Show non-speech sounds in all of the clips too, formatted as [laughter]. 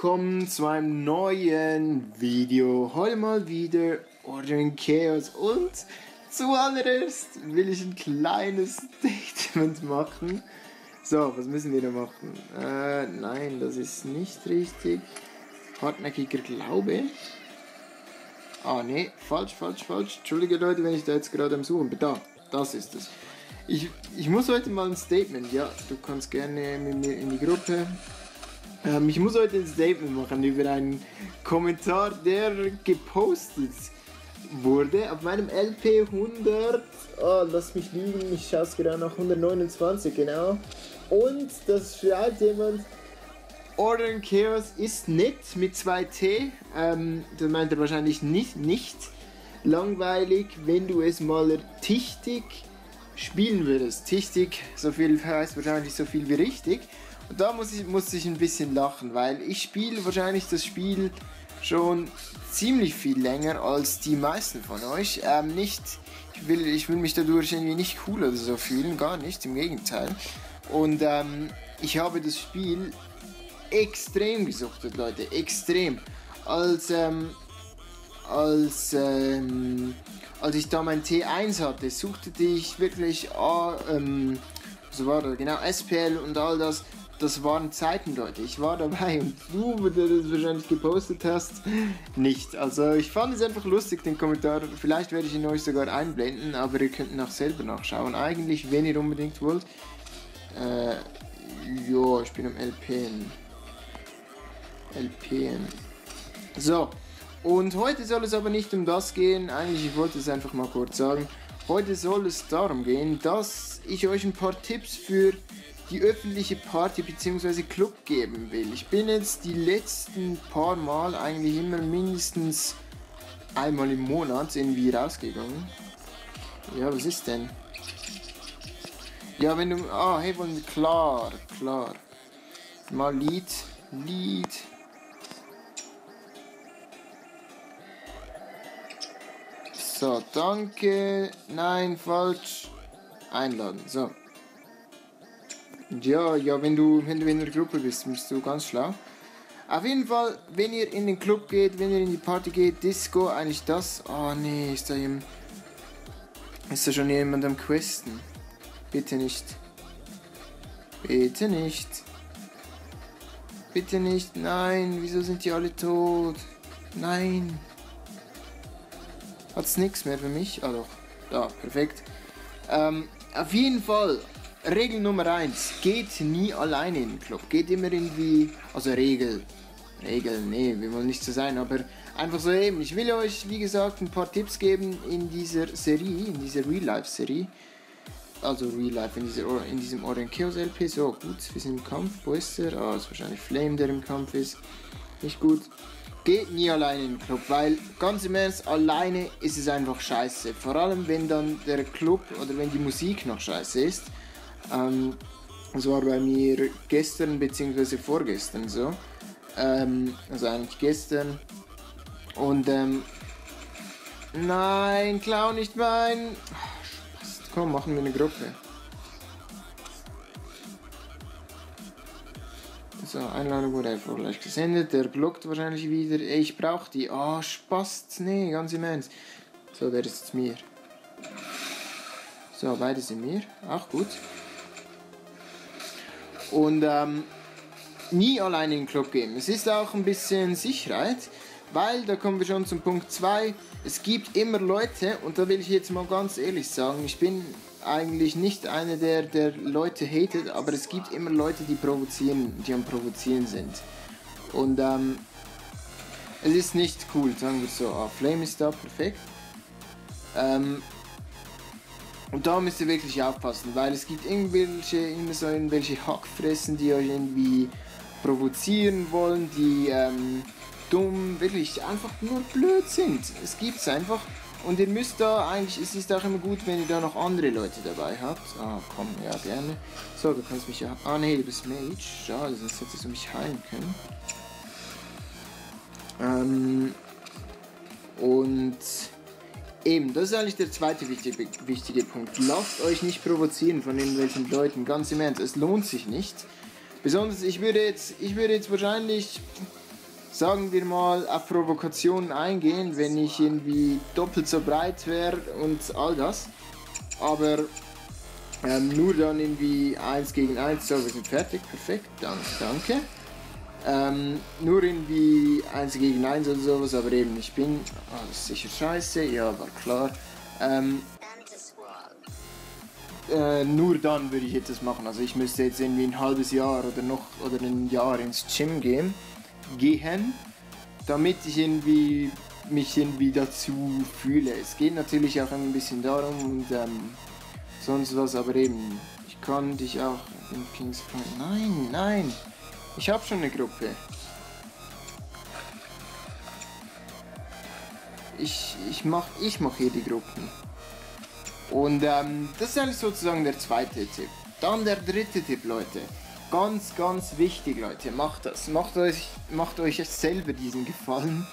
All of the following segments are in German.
willkommen zu einem neuen Video. Heute mal wieder Ordering Chaos und zuallererst will ich ein kleines [laughs] Statement machen. So, was müssen wir da machen? Äh, nein, das ist nicht richtig. Hartnäckiger Glaube. Ah, nee, falsch, falsch, falsch. Entschuldige Leute, wenn ich da jetzt gerade am Suchen bin. Da, das ist es. Ich, ich muss heute mal ein Statement, ja, du kannst gerne mit mir in die Gruppe. Ähm, ich muss heute ein Statement machen über einen Kommentar, der gepostet wurde auf meinem LP 100. Oh, lass mich lügen, ich schaue gerade nach 129, genau. Und das schreibt jemand, Order and Chaos ist nett mit 2T. Ähm, das meint er wahrscheinlich nicht, nicht langweilig, wenn du es mal tichtig spielen würdest. Tichtig, so viel heißt wahrscheinlich so viel wie richtig. Da muss ich, muss ich ein bisschen lachen, weil ich spiele wahrscheinlich das Spiel schon ziemlich viel länger als die meisten von euch. Ähm, nicht, ich will, ich will mich dadurch irgendwie nicht cool oder so fühlen, gar nicht, im Gegenteil. Und ähm, ich habe das Spiel extrem gesuchtet, Leute, extrem. Als, ähm, als, ähm, als ich da mein T1 hatte, suchte ich wirklich, äh, ähm, so war das, genau, SPL und all das das waren Zeiten, Leute. Ich war dabei und du, der das wahrscheinlich gepostet hast, nicht. Also ich fand es einfach lustig, den Kommentar. Vielleicht werde ich ihn euch sogar einblenden, aber ihr könnt nach selber nachschauen. Eigentlich, wenn ihr unbedingt wollt. Äh, ja, ich bin am LPN. LPN. So. Und heute soll es aber nicht um das gehen. Eigentlich, ich wollte es einfach mal kurz sagen. Heute soll es darum gehen, dass ich euch ein paar Tipps für die öffentliche Party bzw. Club geben will. Ich bin jetzt die letzten paar Mal eigentlich immer mindestens einmal im Monat irgendwie rausgegangen. Ja, was ist denn? Ja, wenn du... Ah, hey, wollen klar, klar. Mal Lied, Lied. So, danke. Nein, falsch. Einladen. So. Ja, ja, wenn du, wenn du in der Gruppe bist, bist du ganz schlau. Auf jeden Fall, wenn ihr in den Club geht, wenn ihr in die Party geht, Disco, eigentlich das. Oh nee, ist da jemand. Ist da schon jemand am Questen? Bitte nicht. Bitte nicht. Bitte nicht. Nein, wieso sind die alle tot? Nein. Hat's nichts mehr für mich? Ah doch. Da, perfekt. Ähm, auf jeden Fall, Regel Nummer 1. Geht nie alleine in den Club. Geht immer irgendwie. Also Regel. Regel, nee, wir wollen nicht so sein, aber einfach so eben. Ich will euch, wie gesagt, ein paar Tipps geben in dieser Serie, in dieser Real-Life-Serie. Also Real Life in, dieser, in diesem Orange Chaos LP. So, gut, wir sind im Kampf. Wo ist er? Ah, oh, ist wahrscheinlich Flame, der im Kampf ist. Nicht gut. Geht nie alleine in den Club, weil ganz im Ernst, alleine ist es einfach scheiße. Vor allem, wenn dann der Club oder wenn die Musik noch scheiße ist. Ähm, das war bei mir gestern bzw. vorgestern so. Ähm, also eigentlich gestern. Und ähm, nein, klau nicht mein. Spaß. Komm, machen wir eine Gruppe. So, Einladung wurde erfolgreich gesendet. Der blockt wahrscheinlich wieder. Ich brauche die. Ah, oh, Spaß. Nee, ganz im Ernst. So, der ist jetzt mir. So, beide sind mir. Auch gut und ähm, nie alleine in den Club gehen. Es ist auch ein bisschen Sicherheit, weil da kommen wir schon zum Punkt 2. Es gibt immer Leute, und da will ich jetzt mal ganz ehrlich sagen, ich bin eigentlich nicht einer, der, der Leute hatet, aber es gibt immer Leute, die provozieren, die am Provozieren sind. Und ähm, es ist nicht cool, sagen wir so. Ah, Flame ist da, perfekt. Ähm, und da müsst ihr wirklich aufpassen, weil es gibt irgendwelche, immer so irgendwelche Hackfressen, die euch irgendwie provozieren wollen, die ähm, dumm, wirklich einfach nur blöd sind. Es gibt's einfach. Und ihr müsst da eigentlich, es ist auch immer gut, wenn ihr da noch andere Leute dabei habt. Ah, komm, ja, gerne. So, du kannst mich ja. Ah, nee, du bist Mage. Schade, sonst hättest du mich heilen können. Ähm, und Eben, das ist eigentlich der zweite wichtige, wichtige Punkt. Lasst euch nicht provozieren von irgendwelchen Leuten, ganz im Ernst, es lohnt sich nicht. Besonders, ich würde jetzt, ich würde jetzt wahrscheinlich sagen wir mal, auf Provokationen eingehen, wenn ich irgendwie doppelt so breit wäre und all das. Aber ähm, nur dann irgendwie 1 gegen 1, so, wir sind fertig, perfekt, danke, danke. Ähm, nur irgendwie 1 gegen 1 oder sowas, aber eben, ich bin, oh, das sicher scheiße, ja, war klar. Ähm, äh, nur dann würde ich etwas machen. Also ich müsste jetzt irgendwie ein halbes Jahr oder noch oder ein Jahr ins Gym gehen, gehen, damit ich irgendwie mich irgendwie dazu fühle. Es geht natürlich auch ein bisschen darum und ähm, sonst was, aber eben, ich kann dich auch in Kings Prime. Nein, nein, ich habe schon eine Gruppe. Ich, ich mach, ich mach hier die Gruppen. Und ähm, das ist eigentlich sozusagen der zweite Tipp. Dann der dritte Tipp, Leute. Ganz, ganz wichtig, Leute. Macht das. Macht euch, macht euch selber diesen Gefallen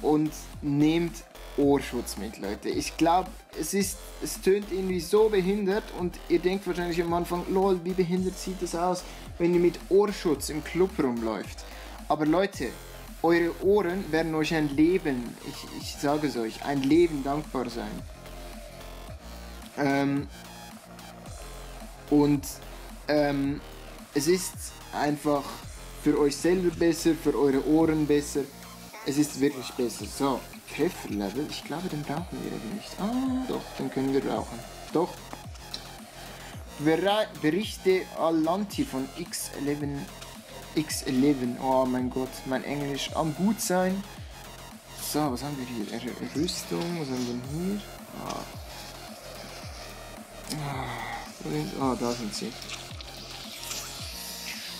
und nehmt Ohrschutz mit, Leute. Ich glaube, es ist, es tönt irgendwie so behindert und ihr denkt wahrscheinlich am Anfang, lol, wie behindert sieht das aus, wenn ihr mit Ohrschutz im Club rumläuft. Aber Leute, eure Ohren werden euch ein Leben, ich, ich sage es euch, ein Leben dankbar sein. Ähm, und ähm, es ist einfach für euch selber besser, für eure Ohren besser. Es ist wirklich besser. So, Kräfterlevel, ich glaube, den brauchen wir nicht. Ah, doch, den können wir brauchen. Doch. Berichte Alanti von X11. X11, oh mein Gott, mein Englisch am gut sein. So, was haben wir hier? Rüstung, was haben wir denn hier? Ah, Ah, da sind sie.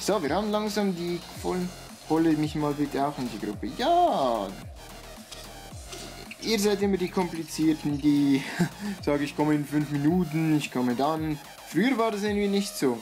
So, wir haben langsam die vollen. Hole mich mal bitte auch in die Gruppe. Ja! Ihr seid immer die Komplizierten, die [laughs] sagen, ich komme in 5 Minuten, ich komme dann. Früher war das irgendwie nicht so.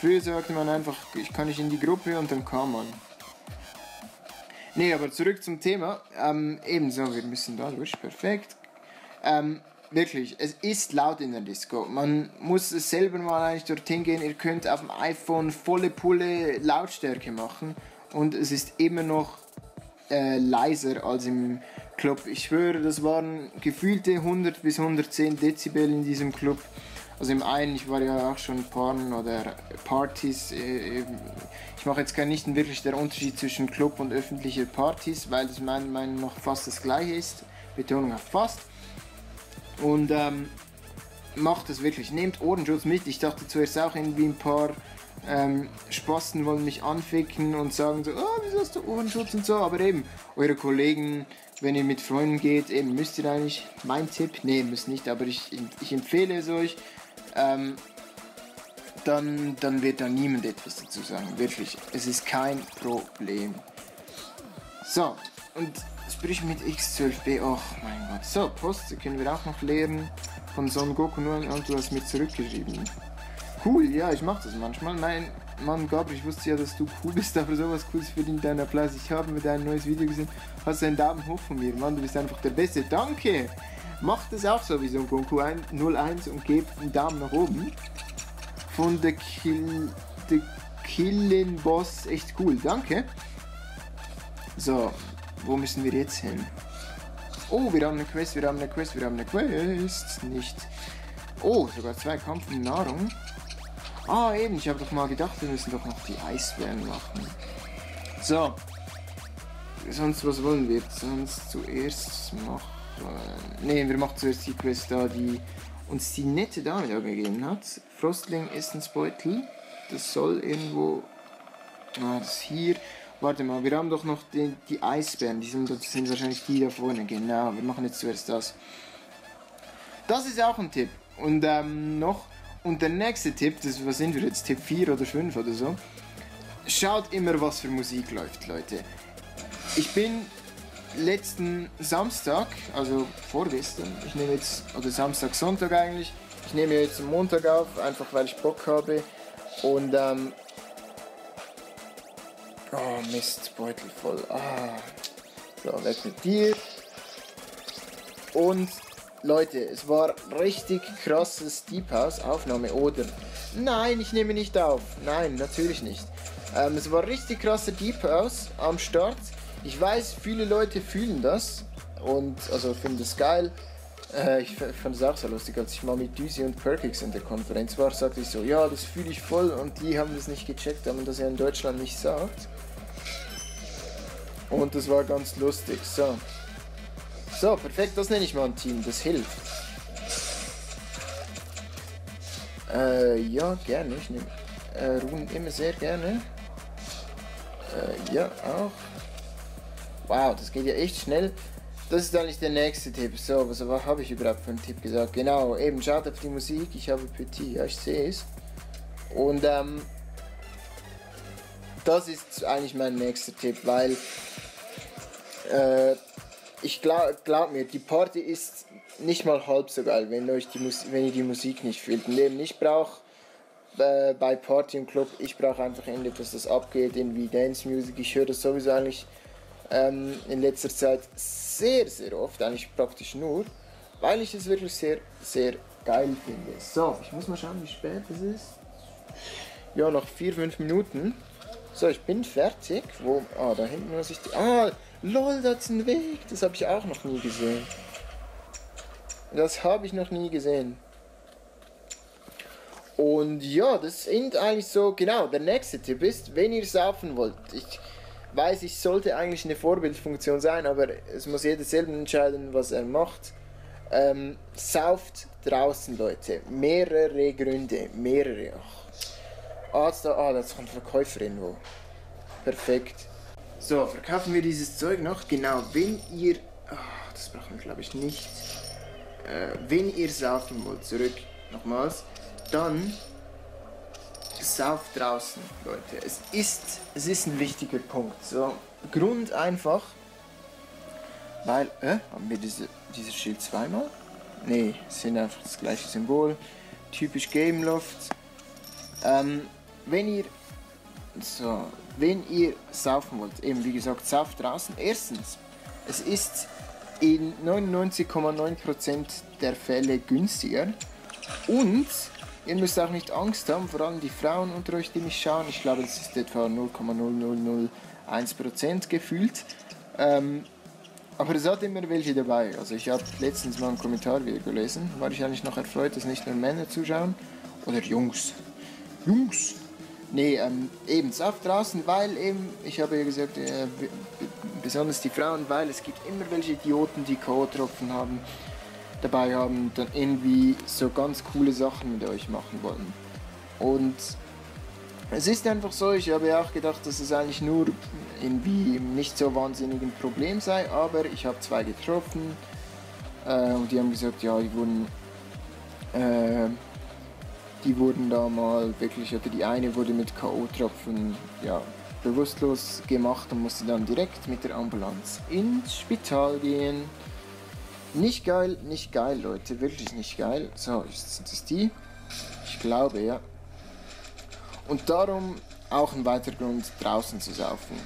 Früher sagte man einfach, ich kann nicht in die Gruppe und dann kam man. Ne, aber zurück zum Thema. Ähm, ebenso, wir müssen da durch, perfekt. Ähm, wirklich, es ist laut in der Disco. Man muss selber mal eigentlich dorthin gehen. Ihr könnt auf dem iPhone volle Pulle Lautstärke machen und es ist immer noch äh, leiser als im Club. Ich schwöre, das waren gefühlte 100 bis 110 Dezibel in diesem Club. Also im einen, ich war ja auch schon Porn oder Partys. Äh, ich mache jetzt gar nicht wirklich der Unterschied zwischen Club und öffentliche Partys, weil das meiner Meinung nach fast das gleiche ist. Betonung auf fast. Und ähm, macht es wirklich. Nehmt Ohrenschutz mit. Ich dachte zuerst auch irgendwie ein paar ähm, Spasten wollen mich anficken und sagen so, oh, wieso hast du Ohrenschutz und so. Aber eben, eure Kollegen, wenn ihr mit Freunden geht, eben müsst ihr eigentlich, mein Tipp, nee, müsst nicht, aber ich, ich empfehle es euch. Ähm, dann, dann wird da niemand etwas dazu sagen. Wirklich. Es ist kein Problem. So, und Sprich mit X12b. Oh mein Gott. So, Post können wir auch noch leeren. Von Son Goku nur und du hast mir zurückgeschrieben. Cool, ja, ich mach das manchmal. Mein Mann Gabriel, ich wusste ja, dass du cool bist, aber sowas Cooles verdient deinen Applaus. Ich habe mit deinem neues Video gesehen. Hast du einen Daumen hoch von mir. Mann, du bist einfach der Beste. Danke! Macht das auch so wie Son Goku 01 und gebt einen Daumen nach oben. Von der Kill. Der Killen Boss. Echt cool. Danke. So, wo müssen wir jetzt hin? Oh, wir haben eine Quest, wir haben eine Quest, wir haben eine Quest. Nicht. Oh, sogar zwei Kampf um Nahrung. Ah, eben, ich habe doch mal gedacht, wir müssen doch noch die Eisbären machen. So. Sonst, was wollen wir sonst zuerst machen? Ne, wir machen zuerst die Quest da, die uns die nette Dame da gegeben hat. Frostling Essensbeutel. Das soll irgendwo... Ah, das hier. Warte mal, wir haben doch noch die, die Eisbären. Die sind, das sind wahrscheinlich die da vorne. Genau, wir machen jetzt zuerst das. Das ist auch ein Tipp. Und ähm, noch. Und der nächste Tipp, das, was sind wir jetzt? Tipp 4 oder 5 oder so. Schaut immer, was für Musik läuft, Leute. Ich bin letzten Samstag, also vorgestern, ich nehme jetzt, oder Samstag, Sonntag eigentlich, ich nehme jetzt Montag auf, einfach weil ich Bock habe. Und ähm, Oh Mist, Beutel voll. Ah. So, weg mit dir. Und Leute, es war richtig krasses Deep House Aufnahme, oder? Nein, ich nehme nicht auf. Nein, natürlich nicht. Ähm, es war richtig krasser Deep House am Start. Ich weiß, viele Leute fühlen das und also finden das geil. Äh, ich fand es auch so lustig, als ich mal mit Düsi und Perkix in der Konferenz war, sagte ich so, ja, das fühle ich voll und die haben das nicht gecheckt, man das ja in Deutschland nicht sagt. Und das war ganz lustig. So. So, perfekt, das nenne ich mal ein Team, das hilft. Äh, ja, gerne. Ich nehme äh, Runen immer sehr gerne. Äh, ja, auch. Wow, das geht ja echt schnell. Das ist eigentlich der nächste Tipp. So, was, habe ich überhaupt für einen Tipp gesagt? Genau, eben, schaut auf die Musik. Ich habe Petit, ja, ich sehe es. Und, ähm, das ist eigentlich mein nächster Tipp, weil äh, ich glaube glaub mir, die Party ist nicht mal halb so geil, wenn, euch die wenn ihr die Musik nicht fühlt. Und eben, ich brauche äh, bei Party im Club, ich brauche einfach endlich, dass das abgeht, irgendwie Dance Music. Ich höre das sowieso eigentlich ähm, in letzter Zeit sehr, sehr oft, eigentlich praktisch nur, weil ich es wirklich sehr, sehr geil finde. So, ich muss mal schauen, wie spät es ist. Ja, noch 4-5 Minuten. So, ich bin fertig. Wo? Ah, da hinten muss ich die. Ah, lol, da ist ein Weg. Das habe ich auch noch nie gesehen. Das habe ich noch nie gesehen. Und ja, das sind eigentlich so, genau, der nächste Tipp ist, wenn ihr saufen wollt. Ich weiß, ich sollte eigentlich eine Vorbildfunktion sein, aber es muss jeder selber entscheiden, was er macht. Ähm, sauft draußen, Leute. Mehrere Gründe, mehrere. Ach. Arzt, ah, das kommt Verkäuferin wo. Perfekt. So, verkaufen wir dieses Zeug noch. Genau, wenn ihr. Oh, das brauchen wir glaube ich nicht. Äh, wenn ihr saufen wollt, zurück nochmals, dann sauft draußen, Leute. Es ist, es ist ein wichtiger Punkt. So, Grund einfach, weil, äh, haben wir diese, dieses Schild zweimal? Nee, sind einfach das gleiche Symbol. Typisch Gameloft. Ähm, wenn ihr, so, wenn ihr saufen wollt, eben wie gesagt, sauft draußen. Erstens, es ist in 99,9% der Fälle günstiger und ihr müsst auch nicht Angst haben, vor allem die Frauen unter euch, die mich schauen. Ich glaube, es ist etwa 0,0001% gefühlt. Ähm, aber es hat immer welche dabei. Also ich habe letztens mal einen Kommentar wieder gelesen, war ich eigentlich noch erfreut, dass nicht nur Männer zuschauen. Oder Jungs. Jungs! Nee, ähm, eben auf draußen, weil eben, ich habe ja gesagt, äh, besonders die Frauen, weil es gibt immer welche Idioten, die K.O.-Tropfen haben, dabei haben, dann irgendwie so ganz coole Sachen mit euch machen wollen. Und es ist einfach so, ich habe ja auch gedacht, dass es eigentlich nur irgendwie nicht so wahnsinnig ein Problem sei, aber ich habe zwei getroffen äh, und die haben gesagt, ja, die wurden äh, die wurden da mal wirklich, oder die eine wurde mit K.O.-Tropfen ja, bewusstlos gemacht und musste dann direkt mit der Ambulanz ins Spital gehen. Nicht geil, nicht geil, Leute, wirklich nicht geil. So, sind das die? Ich glaube, ja. Und darum auch ein weiterer Grund, draußen zu saufen.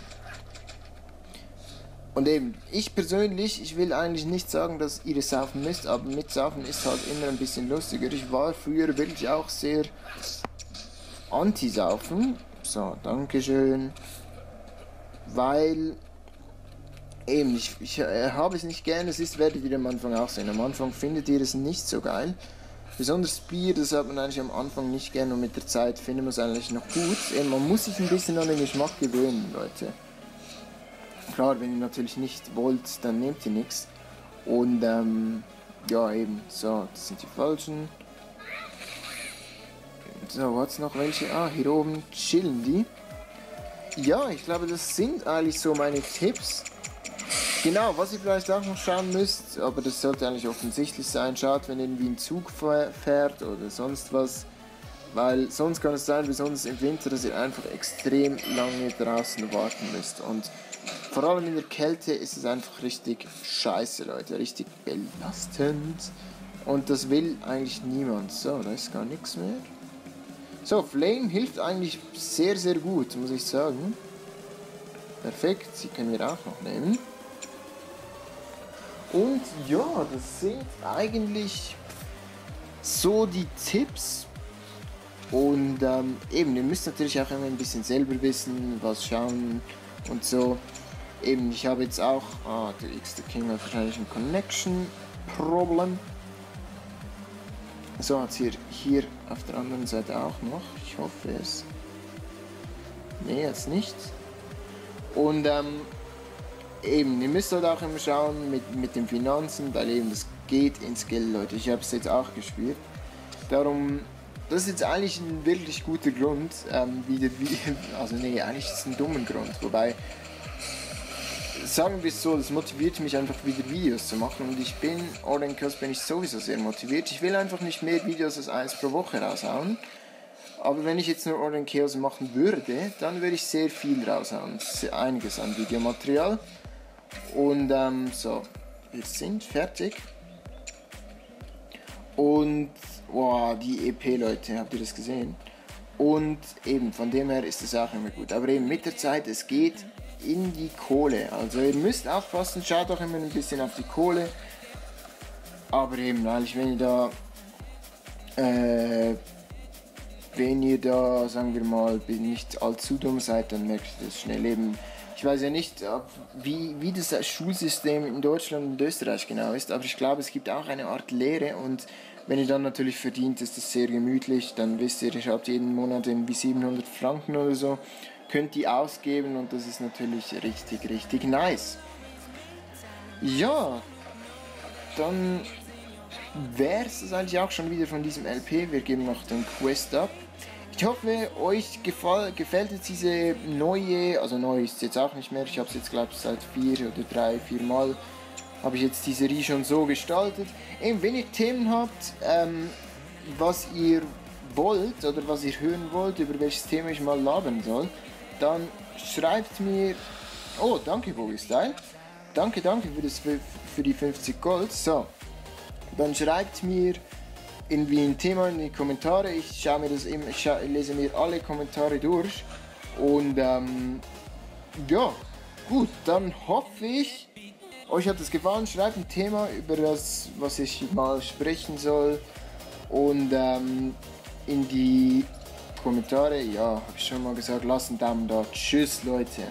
Und eben, ich persönlich, ich will eigentlich nicht sagen, dass ihr saufen müsst, aber mit Saufen ist halt immer ein bisschen lustiger. Ich war früher wirklich auch sehr anti-Saufen. So, Dankeschön. Weil eben, ich, ich äh, habe es nicht gerne, es ist, werdet ihr am Anfang auch sehen. Am Anfang findet ihr es nicht so geil. Besonders Bier, das hat man eigentlich am Anfang nicht gerne und mit der Zeit findet man es eigentlich noch gut. Eben, man muss sich ein bisschen an den Geschmack gewöhnen, Leute klar, wenn ihr natürlich nicht wollt, dann nehmt ihr nichts. Und ähm, ja, eben, so, das sind die falschen. So, was noch welche? Ah, hier oben chillen die. Ja, ich glaube, das sind eigentlich so meine Tipps. Genau, was ihr vielleicht auch noch schauen müsst, aber das sollte eigentlich offensichtlich sein, schaut, wenn irgendwie ein Zug fährt oder sonst was. Weil sonst kann es sein, besonders im Winter, dass ihr einfach extrem lange draußen warten müsst. Und vor allem in der Kälte ist es einfach richtig scheiße, Leute. Richtig belastend. Und das will eigentlich niemand. So, da ist gar nichts mehr. So, Flame hilft eigentlich sehr, sehr gut, muss ich sagen. Perfekt, sie können wir auch noch nehmen. Und ja, das sind eigentlich so die Tipps. Und ähm, eben, ihr müsst natürlich auch immer ein bisschen selber wissen, was schauen und so. Eben, ich habe jetzt auch, ah, der X the King hat wahrscheinlich ein Connection-Problem. So hat es hier, hier auf der anderen Seite auch noch. Ich hoffe es. Nee, jetzt nicht. Und ähm, eben, ihr müsst halt auch immer schauen mit, mit den Finanzen, weil eben das geht ins Geld, Leute. Ich habe es jetzt auch gespielt. Darum, das ist jetzt eigentlich ein wirklich guter Grund, ähm, wieder, wie, [laughs] also nee, eigentlich ist es ein dummer Grund, wobei, sagen wir es so, das motiviert mich einfach wieder Videos zu machen und ich bin, Orenkos bin ich sowieso sehr motiviert. Ich will einfach nicht mehr Videos als eins pro Woche raushauen. Aber wenn ich jetzt nur Orient Chaos machen würde, dann würde ich sehr viel raushauen. Einiges an Videomaterial. Und ähm, so, wir sind fertig. Und wow, die EP, Leute, habt ihr das gesehen? Und eben, von dem her ist es auch immer gut. Aber eben mit der Zeit, es geht in die Kohle. Also ihr müsst aufpassen, schaut auch immer ein bisschen auf die Kohle. Aber eben, eigentlich, wenn ihr da, äh, wenn ihr da, sagen wir mal, nicht allzu dumm seid, dann merkt ihr das schnell eben. Ich weiß ja nicht, wie, wie das Schulsystem in Deutschland und Österreich genau ist, aber ich glaube, es gibt auch eine Art Lehre und wenn ihr dann natürlich verdient, ist das sehr gemütlich, dann wisst ihr, ihr habt jeden Monat irgendwie 700 Franken oder so, könnt die ausgeben und das ist natürlich richtig, richtig nice. Ja, dann wäre es eigentlich auch schon wieder von diesem LP. Wir geben noch den Quest ab. Ich hoffe, euch gefällt jetzt diese neue, also neu ist es jetzt auch nicht mehr, ich habe es jetzt glaube ich seit vier oder drei, vier Mal habe ich jetzt die Serie schon so gestaltet. Eben, wenn ihr Themen habt, ähm, was ihr wollt oder was ihr hören wollt, über welches Thema ich mal labern soll, dann schreibt mir, oh danke Bobby Style, danke, danke für, das, für die 50 Gold, so, dann schreibt mir irgendwie ein Thema in die Kommentare. Ich schaue mir das immer, ich lese mir alle Kommentare durch. Und ähm, ja, gut, dann hoffe ich, euch hat es gefallen. Schreibt ein Thema über das, was ich mal sprechen soll. Und ähm, in die Kommentare, ja, habe ich schon mal gesagt, lasst einen Daumen da. Tschüss, Leute.